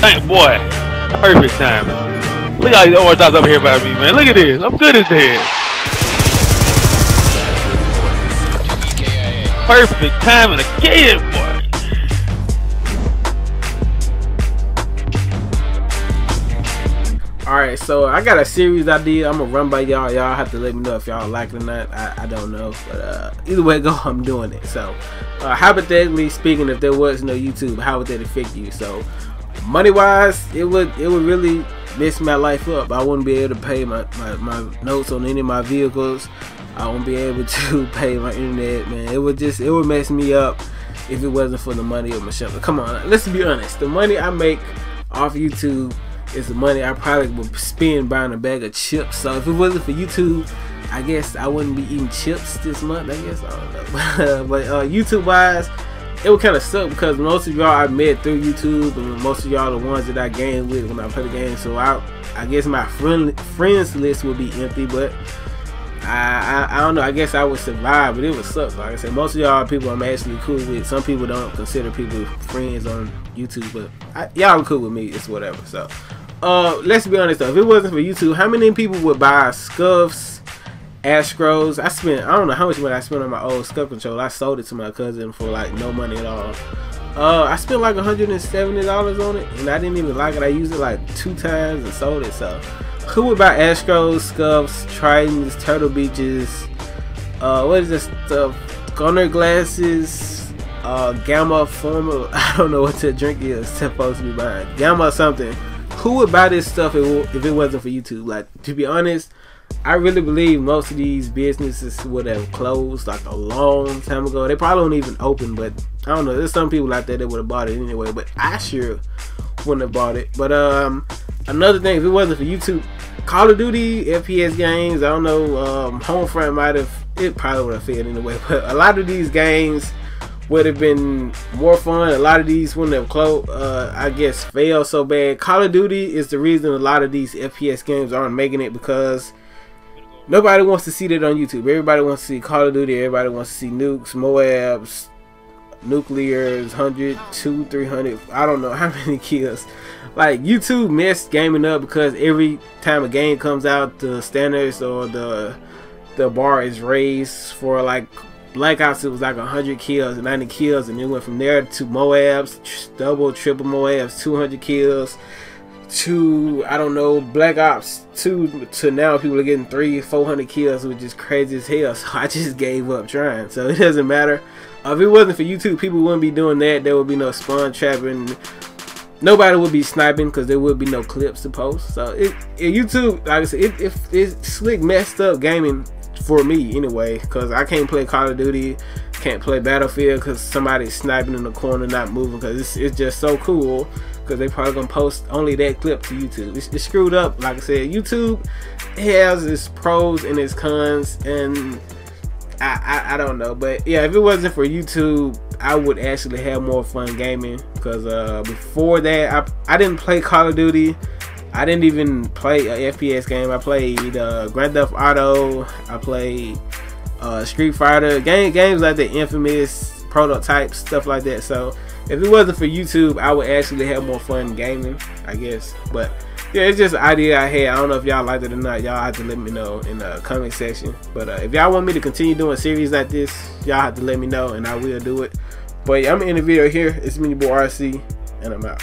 Thank boy. Perfect timing. Look how these orange dots up here by me, man. Look at this. I'm good as that. Perfect timing again, boy. Alright, so I got a series idea. I'm gonna run by y'all. Y'all have to let me know if y'all like it or not. I, I don't know. But uh, either way go, I'm doing it. So, uh, hypothetically speaking, if there was no YouTube, how would that affect you? So, money wise, it would it would really mess my life up. I wouldn't be able to pay my, my, my notes on any of my vehicles. I won't be able to pay my internet, man. It would just it would mess me up if it wasn't for the money of my shelter. Come on, let's be honest. The money I make off YouTube is the money I probably would spend buying a bag of chips. So if it wasn't for YouTube, I guess I wouldn't be eating chips this month. I guess I don't know. but uh, YouTube wise, it would kind of suck because most of y'all I met through YouTube, and most of y'all the ones that I game with when I play the game. So I, I guess my friend friends list would be empty, but. I, I, I don't know. I guess I would survive, but it would suck. Like I said, most of y'all people I'm actually cool with. Some people don't consider people friends on YouTube, but y'all cool with me. It's whatever. So, uh, let's be honest though. If it wasn't for YouTube, how many people would buy scuffs, Astros? I spent I don't know how much money I spent on my old scuff control. I sold it to my cousin for like no money at all. Uh, I spent like $170 on it, and I didn't even like it. I used it like two times and sold it. So who would buy Astros, Scuffs, Tritons, Turtle Beaches, uh, what is this stuff? Gunnar glasses, uh, Gamma Former. I don't know what the drink is supposed to be buying. Gamma something. Who would buy this stuff if it wasn't for YouTube? Like, to be honest, I really believe most of these businesses would have closed like a long time ago. They probably don't even open, but I don't know. There's some people out there that would have bought it anyway, but I sure wouldn't have bought it. But um, another thing, if it wasn't for YouTube, Call of Duty, FPS games, I don't know, um, Homefront might have, it probably would have failed anyway, but a lot of these games would have been more fun. A lot of these wouldn't have closed, uh, I guess, failed so bad. Call of Duty is the reason a lot of these FPS games aren't making it because nobody wants to see that on YouTube. Everybody wants to see Call of Duty, everybody wants to see nukes, Moabs, nuclears, 100, 2, 300, I don't know how many kills. Like YouTube messed gaming up because every time a game comes out, the standards or the the bar is raised for like Black Ops. It was like 100 kills, 90 kills, and it went from there to Moabs, double, triple Moabs, 200 kills. To I don't know Black Ops 2 to now people are getting three 400 kills which is crazy as hell so I just gave up trying so it doesn't matter uh, if it wasn't for YouTube, people wouldn't be doing that. There would be no spawn trapping. Nobody would be sniping because there would be no clips to post. So it, it YouTube, like I said, it, it, it's slick messed up gaming for me anyway. Because I can't play Call of Duty, can't play Battlefield because somebody's sniping in the corner, not moving. Because it's, it's just so cool. Because they probably gonna post only that clip to YouTube. It's, it's screwed up. Like I said, YouTube has its pros and its cons, and I, I, I don't know, but yeah, if it wasn't for YouTube, I would actually have more fun gaming. Because uh, before that, I I didn't play Call of Duty. I didn't even play a FPS game. I played uh, Grand Theft Auto. I played uh, Street Fighter. Game games like the Infamous prototype stuff like that. So if it wasn't for YouTube, I would actually have more fun gaming. I guess, but yeah, it's just an idea I had. I don't know if y'all liked it or not. Y'all have to let me know in the comment section. But uh, if y'all want me to continue doing series like this, y'all have to let me know and I will do it. But yeah, I'm in the video here. It's me, boy RC, and I'm out.